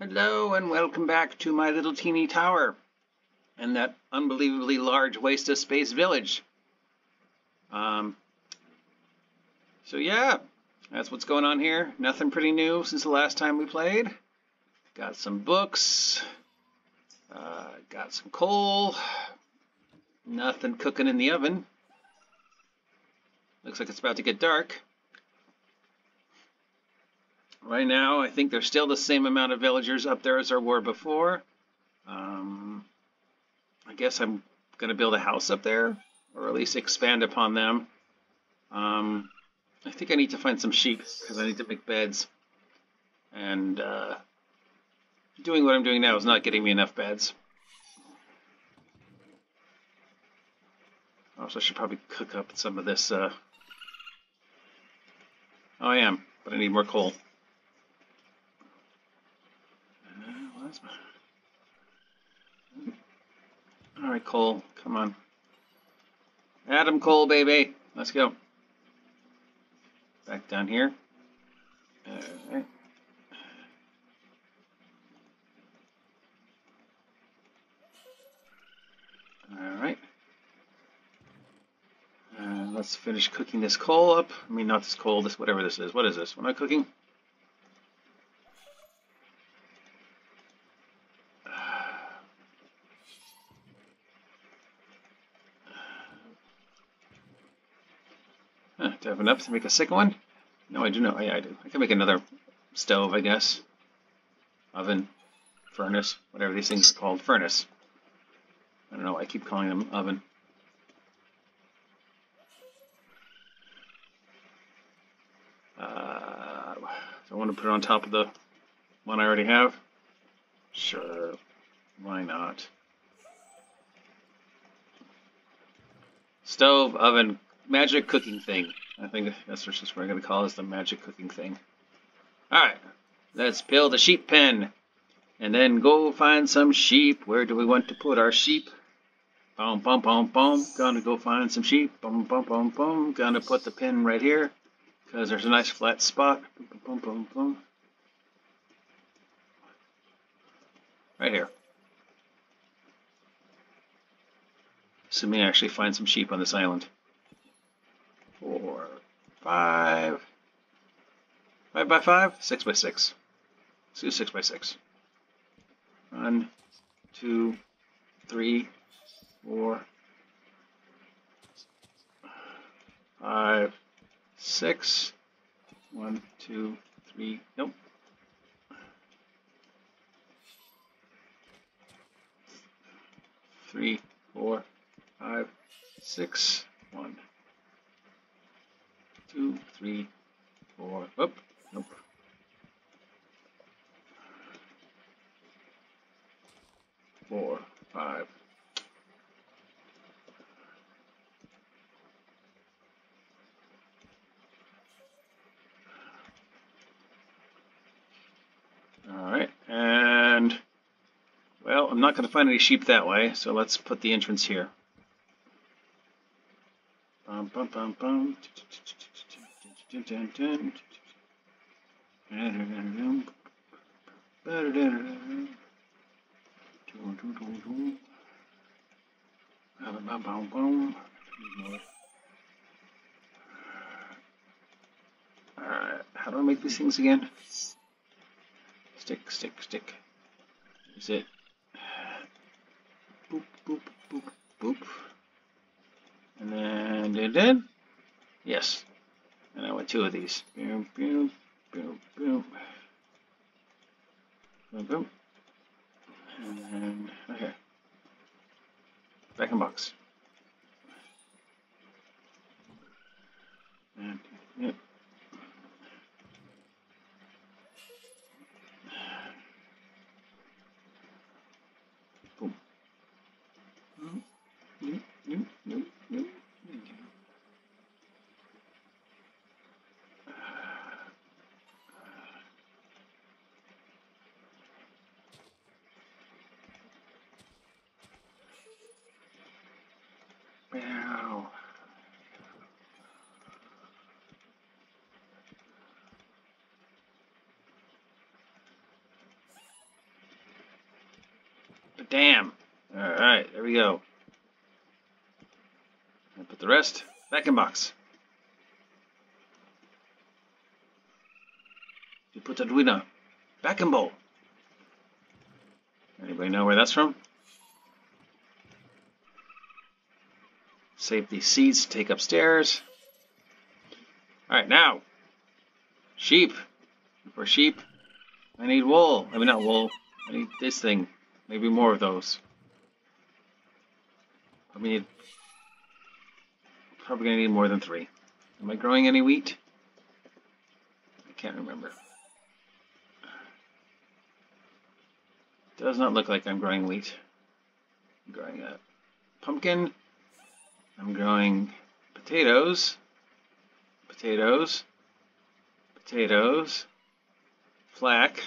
Hello and welcome back to my little teeny tower and that unbelievably large waste of space village. Um, so yeah, that's what's going on here. Nothing pretty new since the last time we played. Got some books, uh, got some coal, nothing cooking in the oven. Looks like it's about to get dark. Right now, I think there's still the same amount of villagers up there as there were before. Um, I guess I'm going to build a house up there, or at least expand upon them. Um, I think I need to find some sheep, because I need to make beds. And uh, doing what I'm doing now is not getting me enough beds. Also, I should probably cook up some of this. Uh... Oh, I am, but I need more coal. All right, Cole, come on. Adam Cole, baby. Let's go. Back down here. All right. All right. Uh, let's finish cooking this coal up. I mean, not this coal, this whatever this is. What is this? What am I cooking? Do I have enough to make a second one? No, I do not. Yeah, I do. I can make another stove, I guess. Oven, furnace, whatever these things are called. Furnace. I don't know I keep calling them oven. Uh, do I want to put it on top of the one I already have? Sure. Why not? Stove, oven, magic cooking thing. I think that's just what we're going to call this the magic cooking thing. Alright, let's build a sheep pen. And then go find some sheep. Where do we want to put our sheep? Boom, boom, boom, boom. Gonna go find some sheep. Boom, boom, boom, boom. Gonna put the pin right here. Because there's a nice flat spot. Boom, boom, boom, boom. Right here. Assuming I actually find some sheep on this island four, five, five by five, six by six. Let's do six by six. One, two, three, four, five, six. One, two, three, nope. Three, four, five, six, one two, three, four, up, nope. Four, five. All right, and well, I'm not going to find any sheep that way, so let's put the entrance here. Bum, bum, bum, Alright, how do I make these things again? Stick, stick, stick. Is it? Boop, boop, boop, boop. And then, then, then. Yes, and I want two of these. Boom, boom, boom, boom. Boom, boom. And okay. Back in box. And, yep. Boom. Nope, nope, nope, nope. Damn. Alright, there we go. Put the rest back in box. You put the Arduino back in bowl. Anybody know where that's from? Save these seeds to take upstairs. Alright, now. Sheep. For sheep, I need wool. I mean, not wool. I need this thing. Maybe more of those. I mean, probably gonna need more than three. Am I growing any wheat? I can't remember. Does not look like I'm growing wheat. I'm growing a pumpkin. I'm growing potatoes, potatoes, potatoes, flack.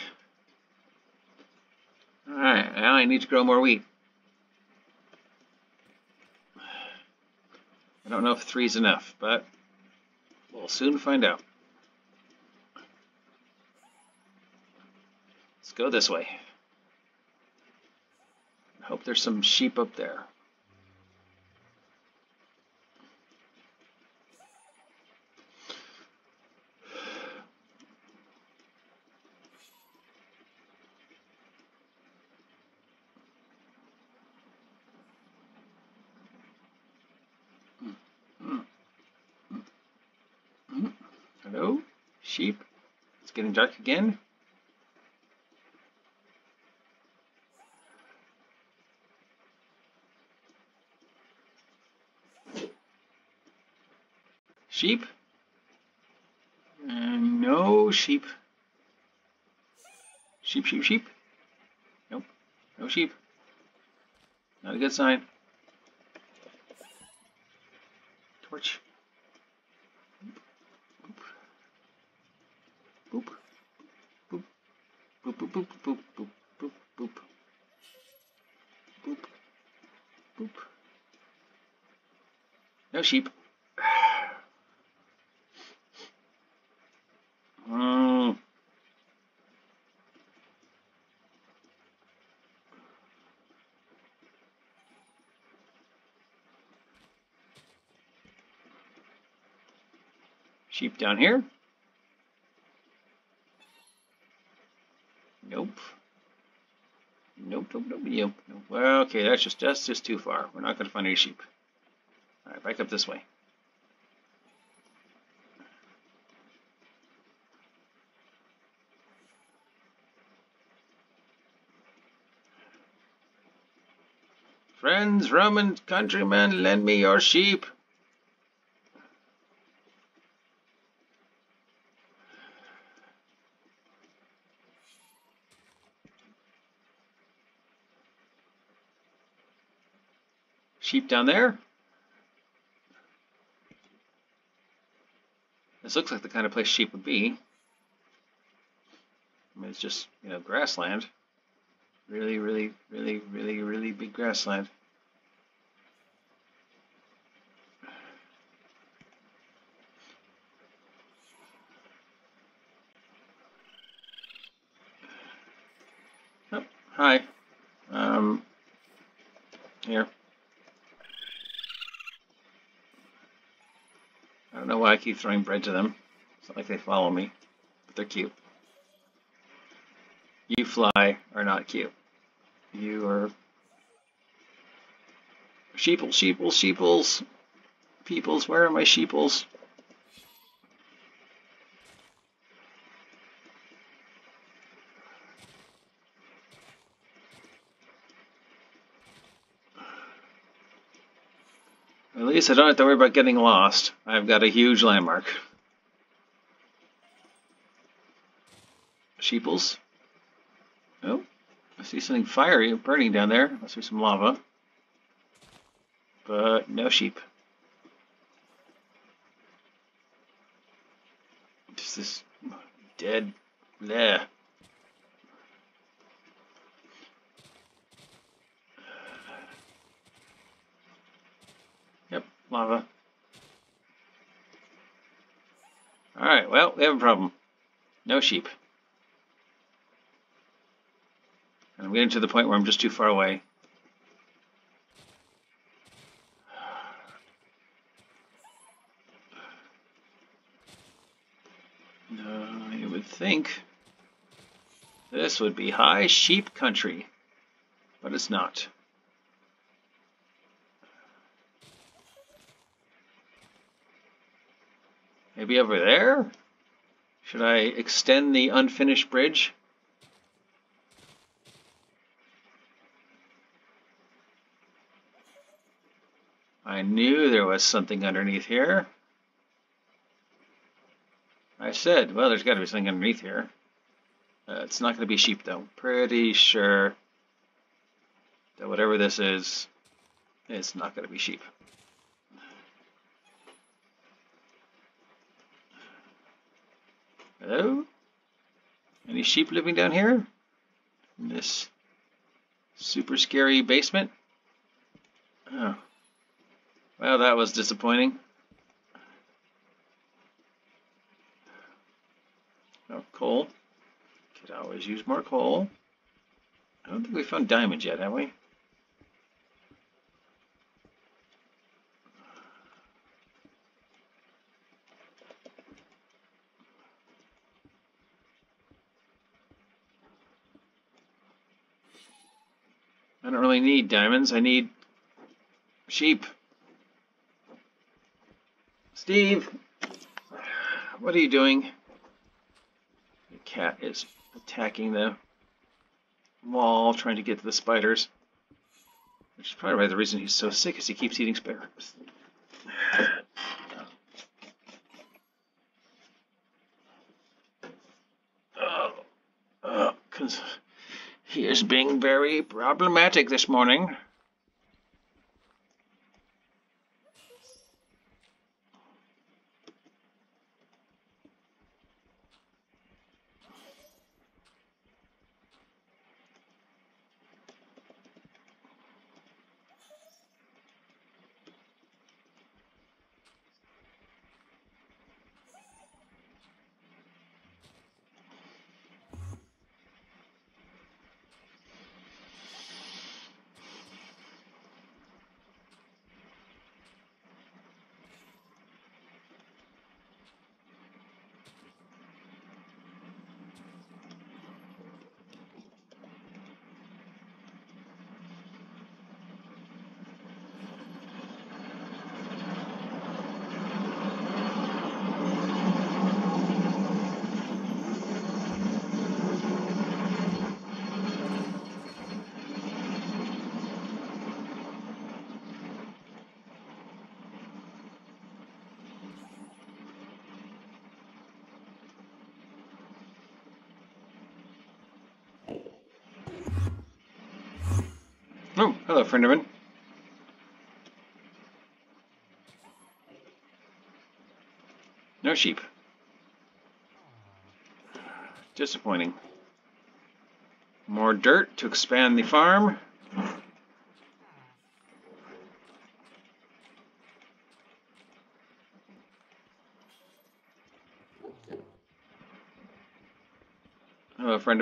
Alright, now I need to grow more wheat. I don't know if three is enough, but we'll soon find out. Let's go this way. Hope there's some sheep up there. Hello? Sheep? It's getting dark again? Sheep? Uh, no sheep. Sheep, sheep, sheep. Nope. No sheep. Not a good sign. Torch. Boop. Boop. Boop, boop, boop, boop, boop, boop, boop. Boop. Boop. No sheep. Mm. Sheep down here. Nope. Nope, nope, nope, nope, nope. Well, okay, that's just that's just too far. We're not going to find any sheep. All right, back up this way. Friends, Roman countrymen, lend me your sheep. Sheep down there. This looks like the kind of place sheep would be. I mean, it's just, you know, grassland. Really, really, really, really, really big grassland. Oh, hi. Um, here. I don't know why I keep throwing bread to them. It's not like they follow me, but they're cute. You fly are not cute. You are sheeple, sheeple, sheeples. Peoples, where are my sheeples? At least I don't have to worry about getting lost. I've got a huge landmark. Sheeples. Oh, I see something fiery burning down there. Must be some lava. But no sheep. Just this dead there. lava. Alright, well, we have a problem. No sheep. And I'm getting to the point where I'm just too far away. No, you would think this would be high sheep country, but it's not. Maybe over there? Should I extend the unfinished bridge? I knew there was something underneath here. I said, well, there's got to be something underneath here. Uh, it's not going to be sheep, though. Pretty sure that whatever this is, it's not going to be sheep. Hello? Any sheep living down here? In this super scary basement? Oh. Well, that was disappointing. Oh, coal. Could always use more coal. I don't think we found diamonds yet, have we? I don't really need diamonds. I need sheep. Steve, what are you doing? The cat is attacking the wall, trying to get to the spiders. Which is probably the reason he's so sick, is he keeps eating spiders. Oh, because oh, he is being very problematic this morning. Oh, hello, mine. No sheep. Disappointing. More dirt to expand the farm. Hello, friend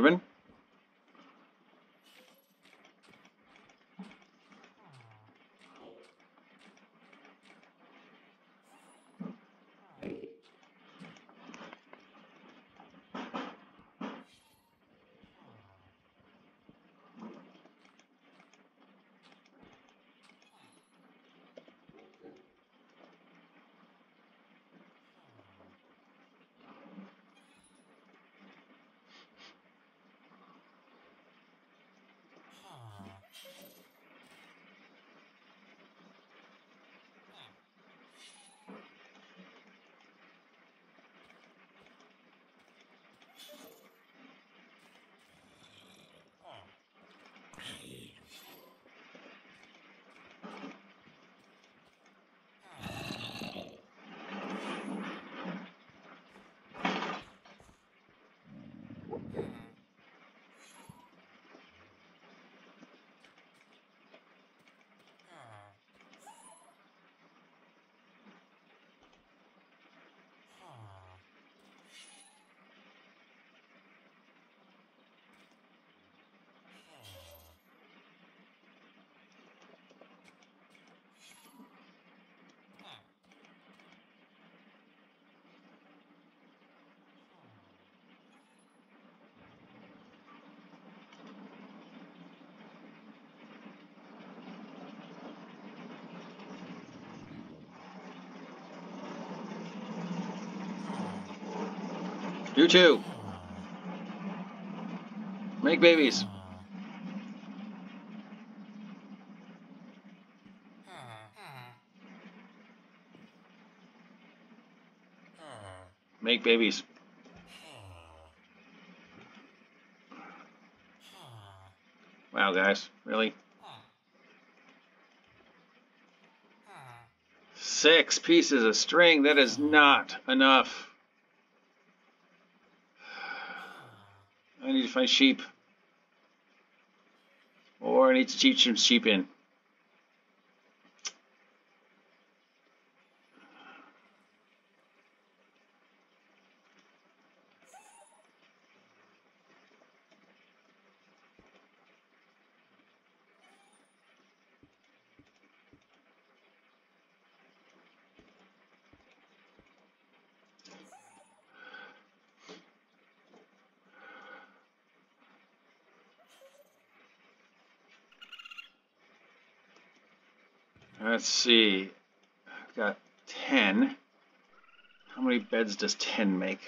Yeah. You too. Make babies. Make babies. Wow, guys, really? Six pieces of string, that is not enough. Find sheep. Or I need to teach some sheep in. Let's see. I've got 10. How many beds does 10 make?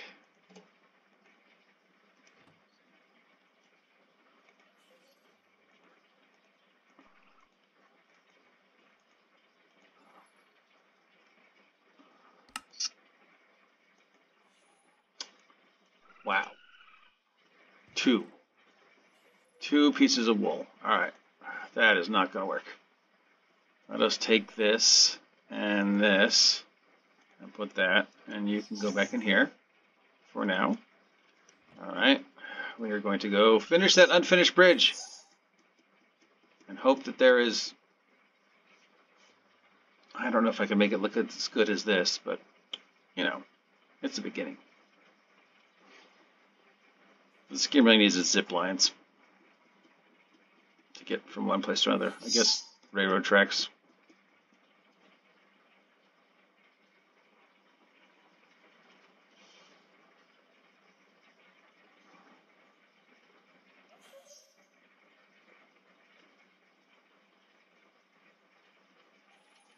Wow. Two. Two pieces of wool. All right. That is not going to work. Let us take this and this and put that, and you can go back in here for now. All right, we are going to go finish that unfinished bridge and hope that there is. I don't know if I can make it look as good as this, but you know, it's the beginning. The game really needs its zip lines to get from one place to another. I guess railroad tracks.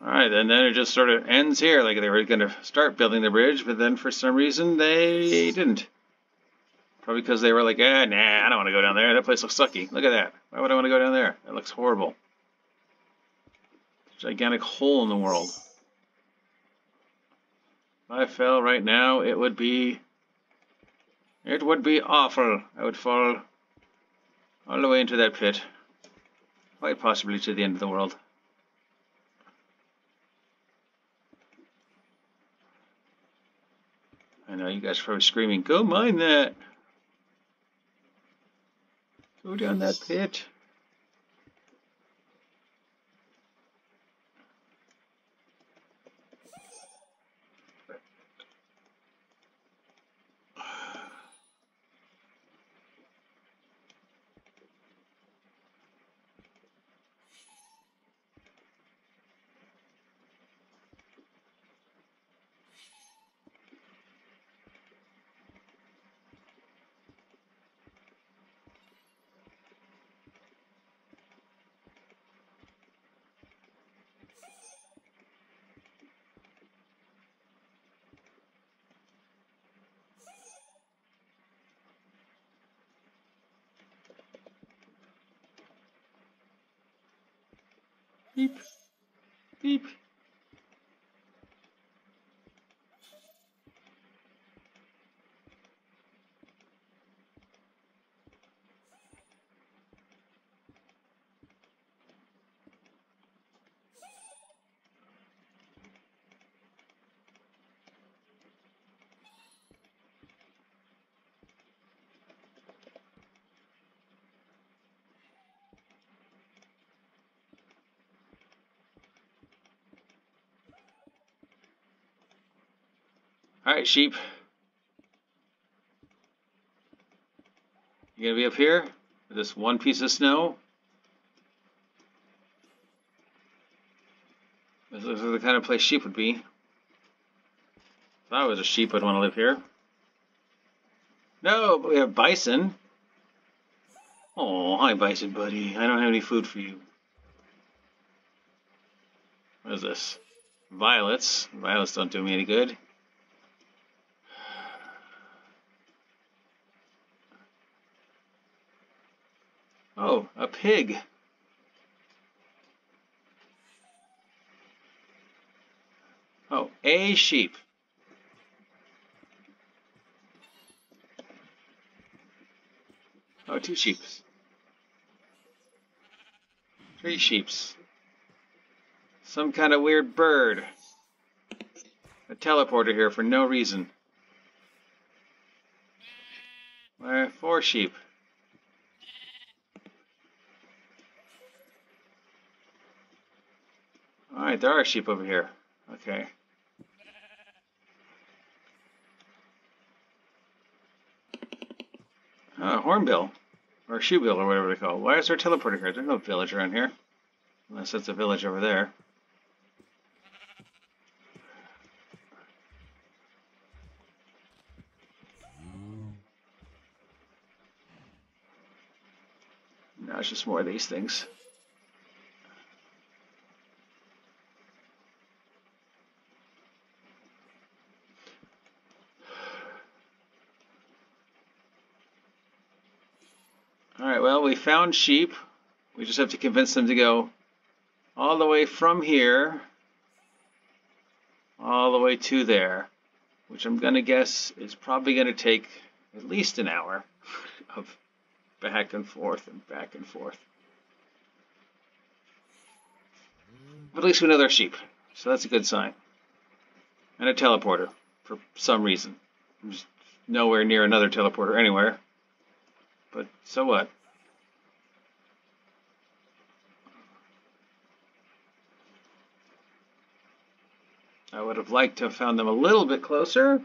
All right, and then it just sort of ends here. Like they were going to start building the bridge, but then for some reason they didn't. Probably because they were like, eh, nah, I don't want to go down there. That place looks sucky. Look at that. Why would I want to go down there? That looks horrible. Gigantic hole in the world. If I fell right now, it would be... It would be awful. I would fall all the way into that pit. Quite possibly to the end of the world. I know you guys are probably screaming, go mine that! Go down that pit. Beep. Beep. Alright, sheep. You gonna be up here with this one piece of snow? This is the kind of place sheep would be. If I was a sheep, I'd want to live here. No, but we have bison. Oh, hi bison buddy. I don't have any food for you. What is this? Violets. Violets don't do me any good. Oh, a pig. Oh, a sheep. Oh, two sheep. Three sheeps. Some kind of weird bird. A teleporter here for no reason. Where? Four sheep. Alright, there are sheep over here. Okay. Uh, Hornbill. Or Shoebill, or whatever they call it. Why is there a teleporter here? There's no village around here. Unless that's a village over there. Now it's just more of these things. Alright, well, we found sheep. We just have to convince them to go all the way from here all the way to there, which I'm going to guess is probably going to take at least an hour of back and forth and back and forth. But at least we know they're sheep, so that's a good sign. And a teleporter, for some reason. I'm just nowhere near another teleporter anywhere. But so what? I would have liked to have found them a little bit closer.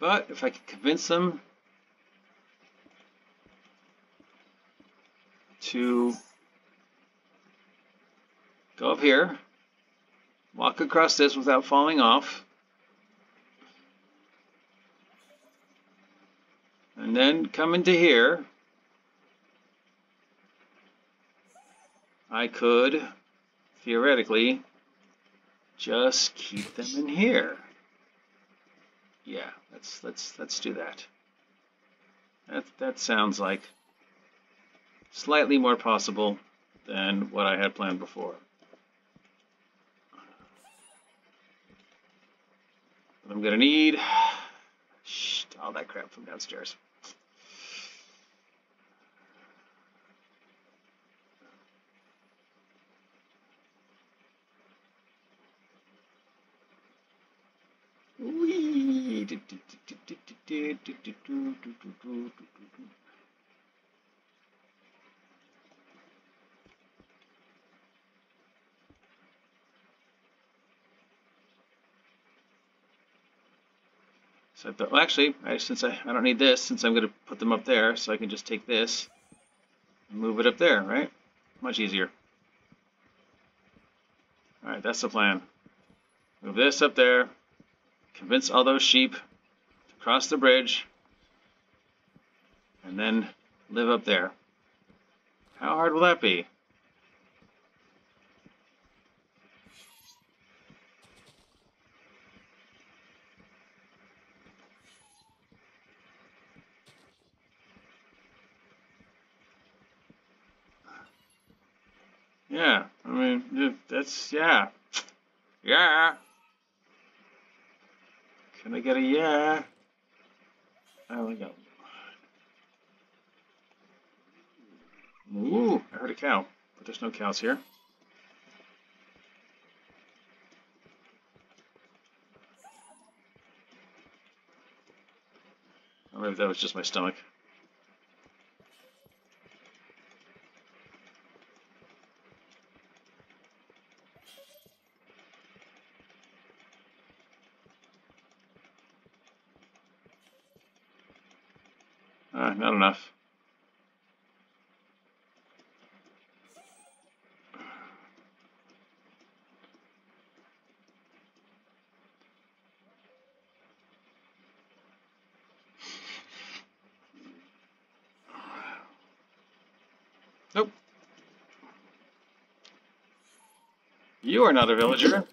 But if I could convince them to go up here, walk across this without falling off, and then come into here, I could theoretically just keep them in here. Yeah, let's let's let's do that. That that sounds like slightly more possible than what I had planned before. What I'm gonna need all that crap from downstairs. So, but, well, actually, I, since I, I don't need this, since I'm going to put them up there, so I can just take this and move it up there, right? Much easier. All right, that's the plan. Move this up there, convince all those sheep to cross the bridge, and then live up there. How hard will that be? Yeah, I mean, that's, yeah. Yeah. Can I get a yeah? There we go. Ooh, I heard a cow, but there's no cows here. Or maybe that was just my stomach. Uh, not enough. Nope. You are not a villager.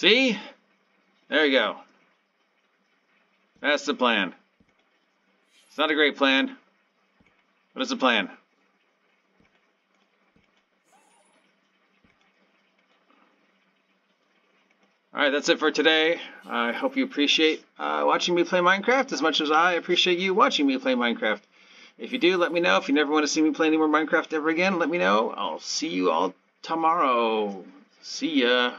See? There you go. That's the plan. It's not a great plan, but it's a plan. Alright, that's it for today. I hope you appreciate uh, watching me play Minecraft as much as I appreciate you watching me play Minecraft. If you do, let me know. If you never want to see me play any more Minecraft ever again, let me know. I'll see you all tomorrow. See ya.